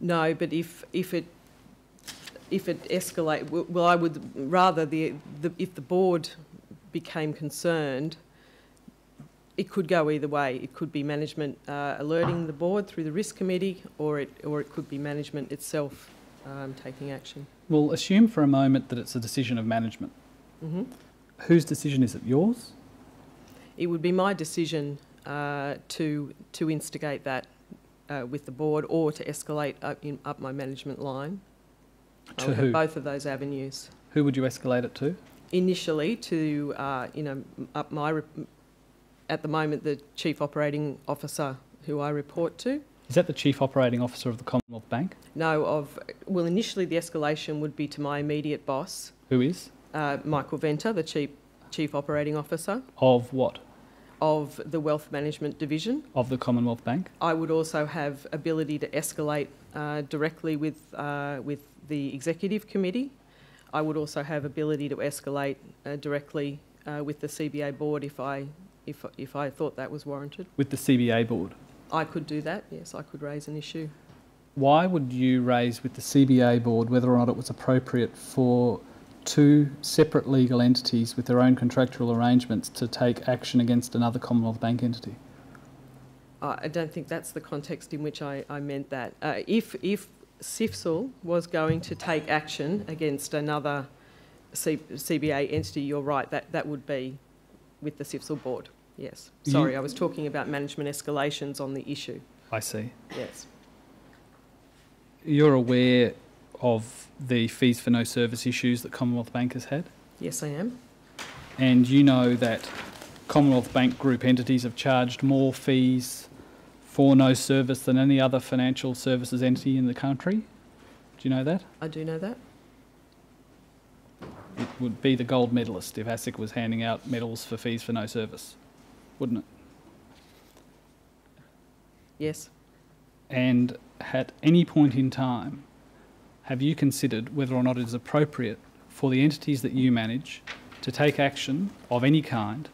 No, but if, if it, if it escalate, well, I would rather the, the, if the board became concerned, it could go either way. It could be management uh, alerting the board through the risk committee, or it, or it could be management itself um, taking action. Well, assume for a moment that it's a decision of management. hmm Whose decision is it? Yours? It would be my decision uh, to, to instigate that uh, with the board or to escalate up, in, up my management line. To who? both of those avenues. Who would you escalate it to? Initially, to uh, you know, up my at the moment the chief operating officer who I report to. Is that the chief operating officer of the Commonwealth Bank? No, of well, initially the escalation would be to my immediate boss, Who is? uh, Michael Venter, the chief chief operating officer Of what? of the wealth management division. Of the Commonwealth Bank? I would also have ability to escalate uh, directly with uh, with the executive committee. I would also have ability to escalate uh, directly uh, with the CBA board if I, if, if I thought that was warranted. With the CBA board. I could do that, yes, I could raise an issue. Why would you raise with the CBA board whether or not it was appropriate for two separate legal entities with their own contractual arrangements to take action against another Commonwealth Bank entity? I I don't think that's the context in which I, I meant that. Uh, if, if CFSIL was going to take action against another C, CBA entity, you're right, that, that would be with the CFSIL board, yes. You- Sorry, I was talking about management escalations on the issue, I see. yes. You're aware of the fees for no service issues that Commonwealth Bank has had? Yes, I am. And you know that Commonwealth Bank group entities have charged more fees for no service than any other financial services entity in the country? Do you know that? I do know that. It would be the gold medalist if ASIC was handing out medals for fees for no service, wouldn't it? Yes. And at any point in time, have you considered whether or not it is appropriate for the entities that you manage to take action of any kind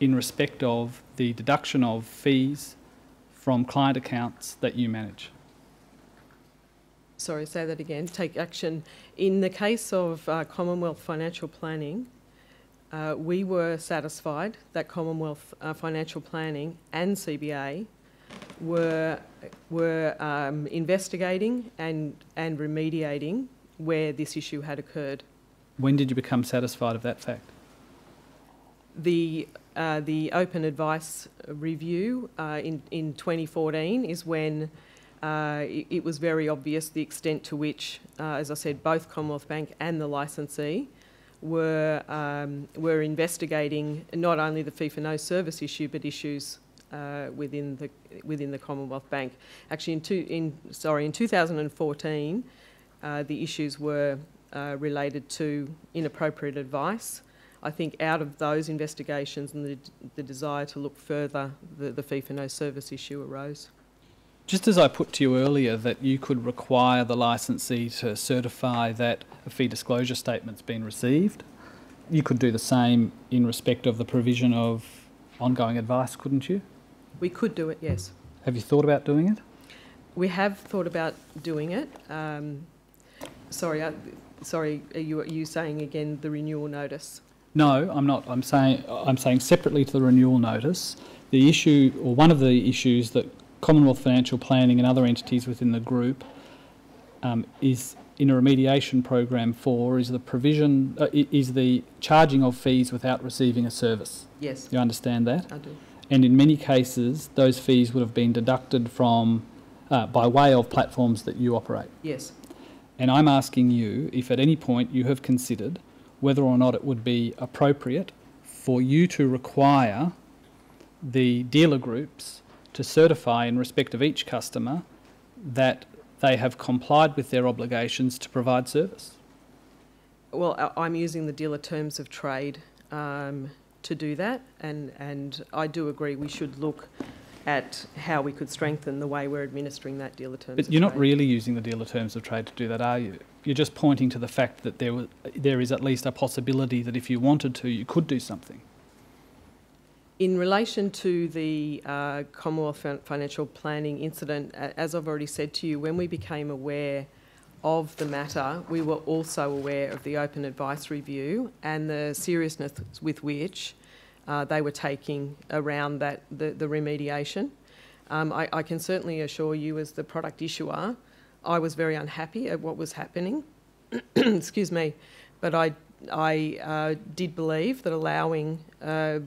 in respect of the deduction of fees from client accounts that you manage? Sorry, say that again. Take action. In the case of uh, Commonwealth Financial Planning, uh, we were satisfied that Commonwealth uh, Financial Planning and CBA were were um, investigating and and remediating where this issue had occurred. When did you become satisfied of that fact? The uh, the open advice review uh, in in 2014 is when uh, it, it was very obvious the extent to which, uh, as I said, both Commonwealth Bank and the licensee were um, were investigating not only the fee for no service issue but issues uh, within the within the Commonwealth Bank. Actually, in two in sorry in 2014, uh, the issues were uh, related to inappropriate advice. I think out of those investigations and the, the desire to look further, the, the fee for no service issue arose. Just as I put to you earlier that you could require the licensee to certify that a fee disclosure statement's been received, you could do the same in respect of the provision of ongoing advice, couldn't you? We could do it, yes. Have you thought about doing it? We have thought about doing it. Um, sorry, I, sorry, are you, are you saying again the renewal notice? No, I'm not. I'm saying I'm saying separately to the renewal notice, the issue or one of the issues that Commonwealth Financial Planning and other entities within the group um, is in a remediation program for is the provision uh, is the charging of fees without receiving a service. Yes, You understand that? I do. And in many cases, those fees would have been deducted from uh, by way of platforms that you operate. Yes. And I'm asking you if at any point you have considered whether or not it would be appropriate for you to require the dealer groups to certify in respect of each customer that they have complied with their obligations to provide service. Well, I'm using the dealer terms of trade um, to do that, and, and I do agree we should look at how we could strengthen the way we're administering that dealer terms But you're not trade. really using the dealer terms of trade to do that, are you? You're just pointing to the fact that there, was, there is at least a possibility that if you wanted to, you could do something. In relation to the uh, Commonwealth Financial Planning incident, as I've already said to you, when we became aware of the matter, we were also aware of the open advice review and the seriousness with which uh, they were taking around that the, the remediation. Um, I, I can certainly assure you, as the product issuer, I was very unhappy at what was happening. Excuse me, but I I uh, did believe that allowing uh,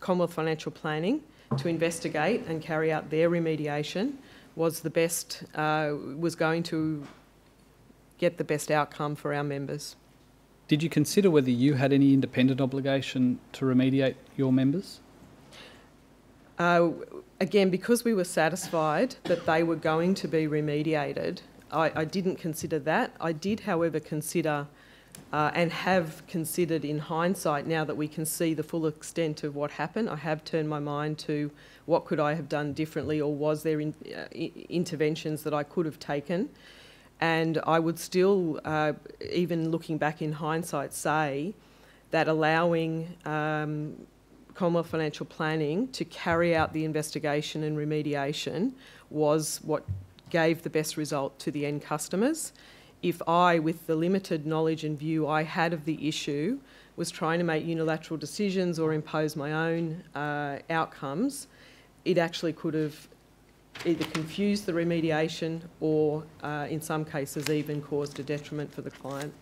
Commonwealth Financial Planning to investigate and carry out their remediation was the best, uh, was going to get the best outcome for our members. Did you consider whether you had any independent obligation to remediate your members? Uh, again, because we were satisfied that they were going to be remediated, I, I didn't consider that. I did, however, consider uh, and have considered in hindsight, now that we can see the full extent of what happened, I have turned my mind to what could I have done differently or was there in, uh, interventions that I could have taken. And I would still, uh, even looking back in hindsight, say that allowing um, Commonwealth Financial Planning to carry out the investigation and remediation was what gave the best result to the end customers. If I, with the limited knowledge and view I had of the issue, was trying to make unilateral decisions or impose my own uh, outcomes, it actually could have either confused the remediation or, uh, in some cases, even caused a detriment for the client.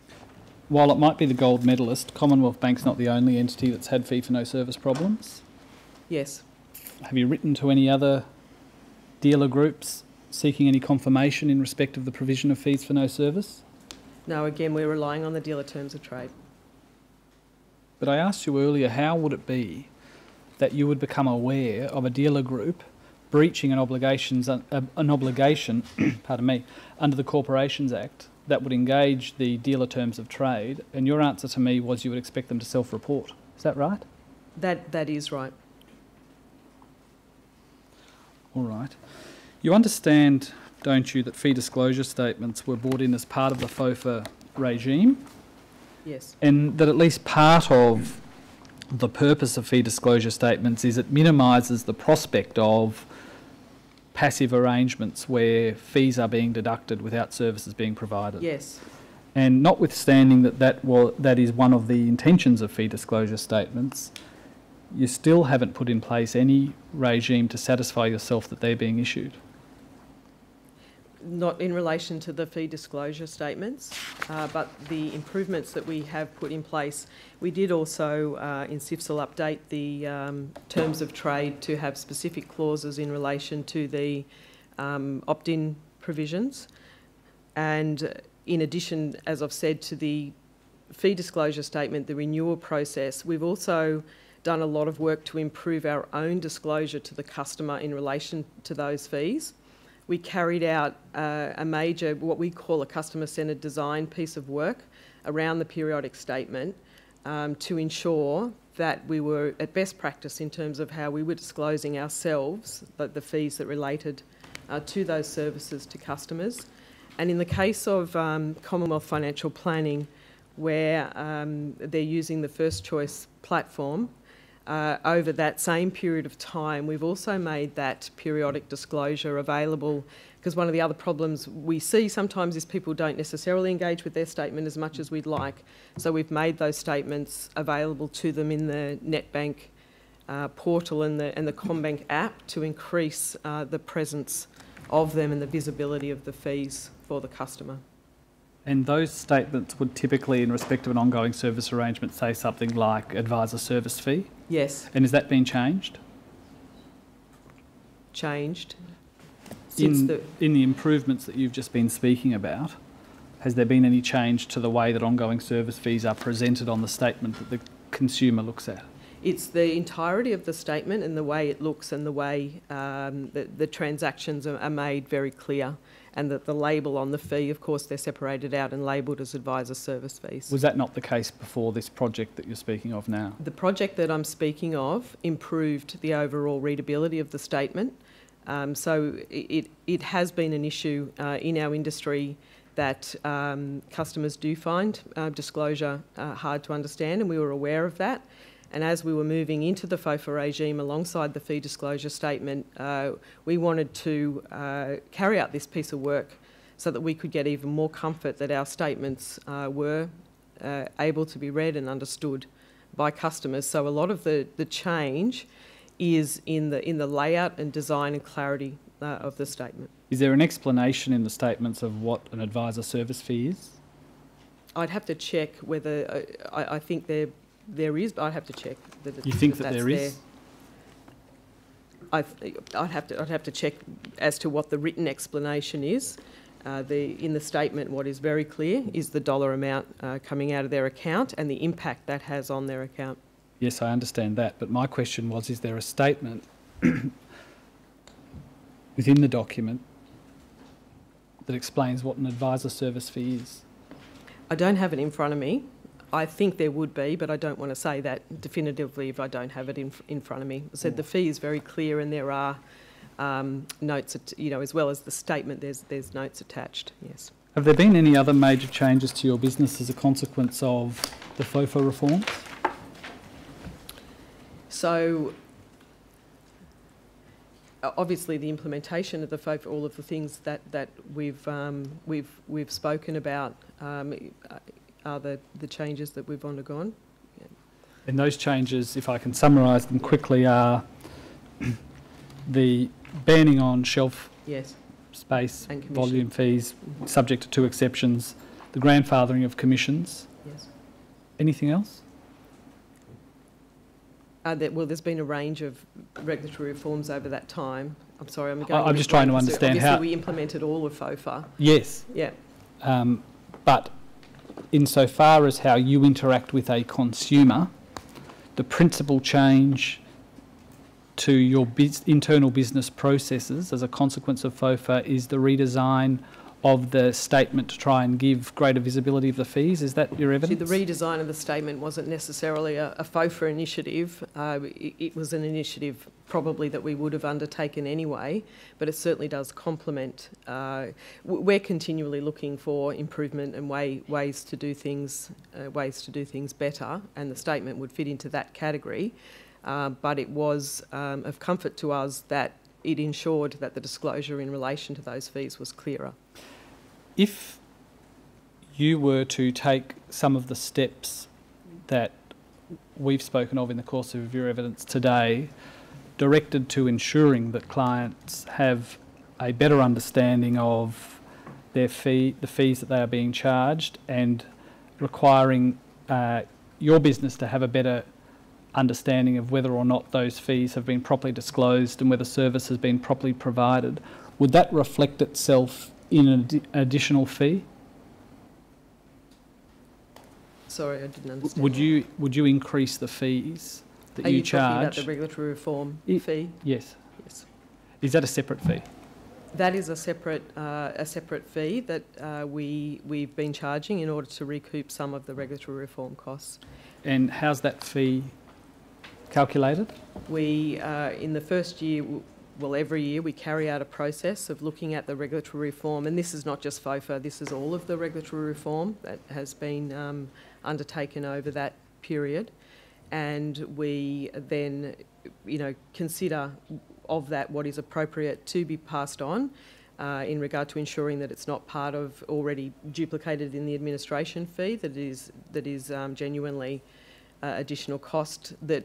While it might be the gold medalist, Commonwealth Bank's not the only entity that's had fee for no service problems. Yes. Have you written to any other dealer groups seeking any confirmation in respect of the provision of fees for no service? No, again, we're relying on the dealer terms of trade. But I asked you earlier, how would it be that you would become aware of a dealer group breaching an obligations uh, an obligation, pardon me, under the Corporations Act that would engage the dealer terms of trade? And your answer to me was you would expect them to self-report. Is that right? That, that is right. All right. You understand, don't you, that fee disclosure statements were brought in as part of the FOFA regime, Yes. and that at least part of the purpose of fee disclosure statements is it minimises the prospect of passive arrangements where fees are being deducted without services being provided. Yes. And notwithstanding that that, wa- that is one of the intentions of fee disclosure statements, you still haven't put in place any regime to satisfy yourself that they're being issued. Not in relation to the fee disclosure statements, uh, but the improvements that we have put in place. We did also, uh, in CFSIL, update the um, terms of trade to have specific clauses in relation to the um, opt-in provisions. And in addition, as I've said, to the fee disclosure statement, the renewal process, we've also done a lot of work to improve our own disclosure to the customer in relation to those fees. We carried out uh, a major, what we call a customer centred design piece of work around the periodic statement um, to ensure that we were at best practice in terms of how we were disclosing ourselves the, the fees that related uh, to those services to customers. And in the case of um, Commonwealth Financial Planning, where um, they're using the first choice platform, uh, over that same period of time, we've also made that periodic disclosure available because one of the other problems we see sometimes is people don't necessarily engage with their statement as much as we'd like. So we've made those statements available to them in the NetBank uh, portal and the, and the CommBank app to increase uh, the presence of them and the visibility of the fees for the customer. And those statements would typically, in respect of an ongoing service arrangement, say something like advisor service fee. Yes, And has that been changed? changed since In, the in the improvements that you've just been speaking about, has there been any change to the way that ongoing service fees are presented on the statement that the consumer looks at? It's the entirety of the statement and the way it looks and the way um, the, the transactions are, are made very clear. And that the label on the fee, of course, they're separated out and labelled as advisor service fees. Was that not the case before this project that you're speaking of now? The project that I'm speaking of improved the overall readability of the statement. Um, so it, it has been an issue uh, in our industry that um, customers do find uh, disclosure uh, hard to understand, and we were aware of that. And as we were moving into the FOFA regime alongside the fee disclosure statement, uh, we wanted to uh, carry out this piece of work so that we could get even more comfort that our statements uh, were uh, able to be read and understood by customers. So a lot of the, the change is in the, in the layout and design and clarity uh, of the statement. Is there an explanation in the statements of what an advisor service fee is? I'd have to check whether, uh, I, I think there, there is, but I'd have to check. That it- You think that that's there is? I, I'd have to, I'd have to check as to what the written explanation is. Uh, the, in the statement, what is very clear is the dollar amount uh, coming out of their account and the impact that has on their account. Yes, I understand that, but my question was, is there a statement within the document that explains what an advisor service fee is? I don't have it in front of me. I think there would be, but I don't want to say that definitively if I don't have it in, in front of me. I said the fee is very clear and there are um, notes, at, you know, as well as the statement, there's, there's notes attached, yes. Have there been any other major changes to your business as a consequence of the FOFA reforms? So, obviously, the implementation of the FOFA, all of the things that, that we've, um, we've, we've spoken about um, are the, the changes that we've undergone. And those changes, if I can summarise them quickly, are the banning on shelf Yes, space, And volume fees, subject to two exceptions, the grandfathering of commissions. yes. Anything else? Uh, that, well, there's been a range of regulatory reforms over that time. I'm sorry, I'm going. I'm just trying to blank. So understand how- we implemented all of FOFA. Yes, Yeah, um, but insofar as how you interact with a consumer, the principal change to your internal business processes as a consequence of FOFA is the redesign of the statement to try and give greater visibility of the fees. Is that your evidence? the redesign of the statement wasn't necessarily a, a FOFA initiative. Uh, it, it was an initiative probably that we would have undertaken anyway, but it certainly does complement. Uh, we're continually looking for improvement and way, ways to do things, uh, ways to do things better, and the statement would fit into that category. Uh, but it was um, of comfort to us that it ensured that the disclosure in relation to those fees was clearer. if you were to take some of the steps that we've spoken of in the course of your evidence today, directed to ensuring that clients have a better understanding of their fee, the fees that they are being charged, and requiring uh, your business to have a better understanding of whether or not those fees have been properly disclosed and whether service has been properly provided, would that reflect itself in an addi- additional fee? Sorry, I didn't understand. Would you would you increase the fees that Are you, you talking about the regulatory reform I- fee? yes. Yes. Is that a separate fee? That is a separate, uh, a separate fee that uh, we, we've been charging in order to recoup some of the regulatory reform costs. And how's that fee calculated? We, uh, in the first year, well, every year, we carry out a process of looking at the regulatory reform, and this is not just FOFA, this is all of the regulatory reform that has been um, undertaken over that period. And we then, you know, consider of that what is appropriate to be passed on uh, in regard to ensuring that it's not part of already duplicated in the administration fee, that is, that is um, genuinely uh, additional cost that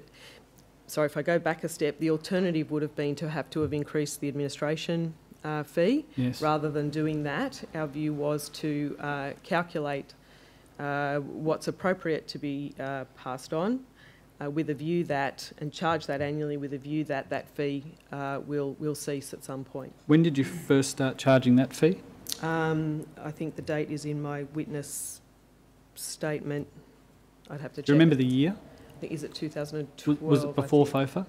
sorry, if I go back a step, the alternative would have been to have to have increased the administration uh, fee. Yes. Rather than doing that, our view was to uh, calculate uh, what's appropriate to be uh, passed on uh, with a view that, and charge that annually with a view that that fee uh, will, will cease at some point. When did you first start charging that fee? Um, I think the date is in my witness statement. I'd have to check. Do you remember the year? I think- Is it Was, 2012? was it before. FOFA?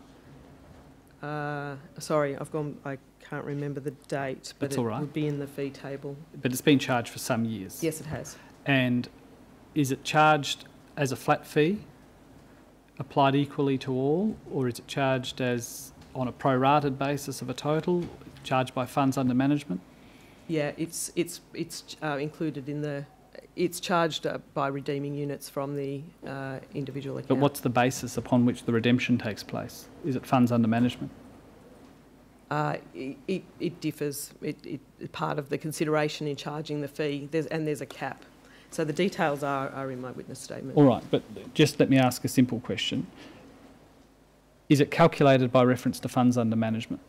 Uh, sorry, I've gone, I can't remember the date, but That's it right. would be in the fee table. But it's been charged for some years. Yes, it has. And is it charged as a flat fee, applied equally to all, or is it charged as on a prorated basis of a total, charged by funds under management? Yeah, it's, it's, it's uh, included in the, it's charged uh, by redeeming units from the uh, individual account. But what's the basis upon which the redemption takes place? Is it funds under management? Uh, it, it- it differs. It, it, part of the consideration in charging the fee, there's, and there's a cap. So the details are, are in my witness statement. All right, but just let me ask a simple question. Is it calculated by reference to funds under management?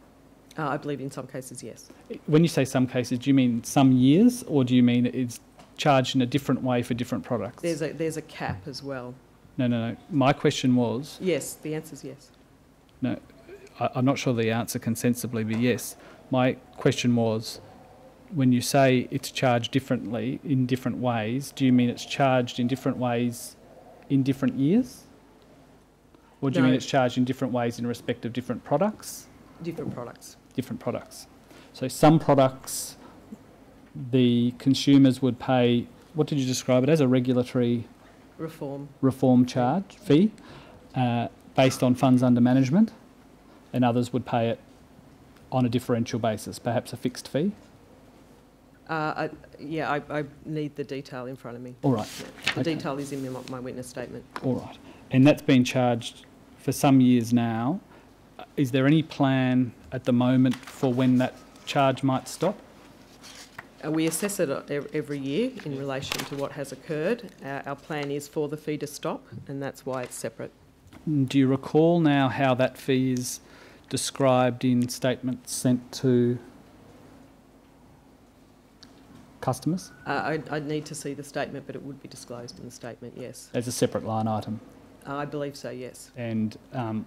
Uh, I believe in some cases, yes. When you say some cases, do you mean some years, or do you mean it's charged in a different way for different products? There's a, there's a cap as well. No, no, no. My question was, Yes, the answer's yes. no, I, I'm not sure the answer can sensibly be yes. My question was, when you say it's charged differently in different ways, do you mean it's charged in different ways in different years? Or do you mean it's charged in different ways in respect of different products? Different products. different products. So some products, the consumers would pay, what did you describe it as, a regulatory Reform. reform charge fee uh, based on funds under management, and others would pay it on a differential basis, perhaps a fixed fee. Uh, I, yeah, I, I need the detail in front of me. All right, The Okay. detail is in my, my witness statement. all right. And that's been charged for some years now. Is there any plan at the moment for when that charge might stop? Uh, We assess it uh, every year in relation to what has occurred. Our, our plan is for the fee to stop, and that's why it's separate. Mm, Do you recall now how that fee is described in statements sent to customers Uh, I'd, I'd need to see the statement, but it would be disclosed in the statement, yes. as a separate line item? I believe so, yes. And um,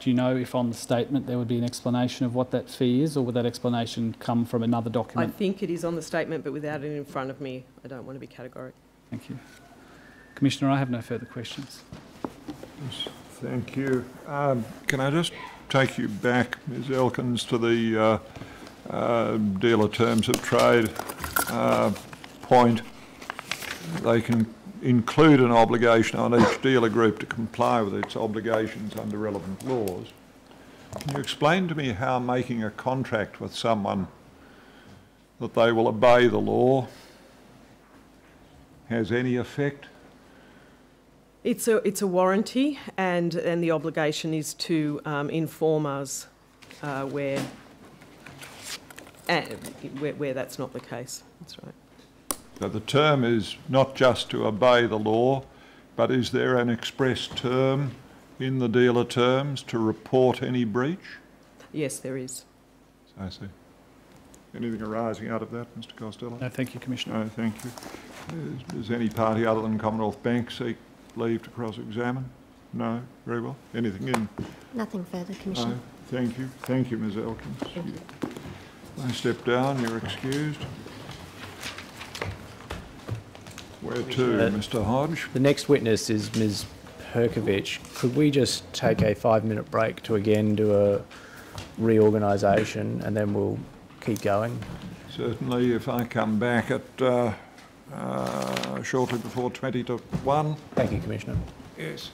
do you know if on the statement there would be an explanation of what that fee is, or would that explanation come from another document? I think it is on the statement, but without it in front of me, I don't want to be categoric. Thank you. Commissioner, I have no further questions. Yes, Thank you. Um, Can I just take you back, Ms Elkins, to the uh, uh, dealer terms of trade uh, point? They can include an obligation on each dealer group to comply with its obligations under relevant laws. Can you explain to me how making a contract with someone that they will obey the law has any effect? It's a, it's a warranty, and, and the obligation is to um, inform us uh, where, uh, where, where that's not the case. That's right. So the term is not just to obey the law, but is there an express term in the dealer terms to report any breach? Yes, there is. I see. Anything arising out of that, Mr Costello? No, thank you, Commissioner. No, thank you. Does- Does any party other than Commonwealth Bank seek leave to cross-examine? No? Very well. Anything in? Nothing further, No? Commissioner. Thank you. Thank you, Ms Elkins. I step down, you're excused. Where to, Uh, Mr Hodge? The next witness is Ms. Perkovic. Could we just take a five-minute break to again do a reorganisation and then we'll keep going? Certainly, if I come back at uh, uh, shortly before 20 to 1. Thank you, Commissioner. Yes.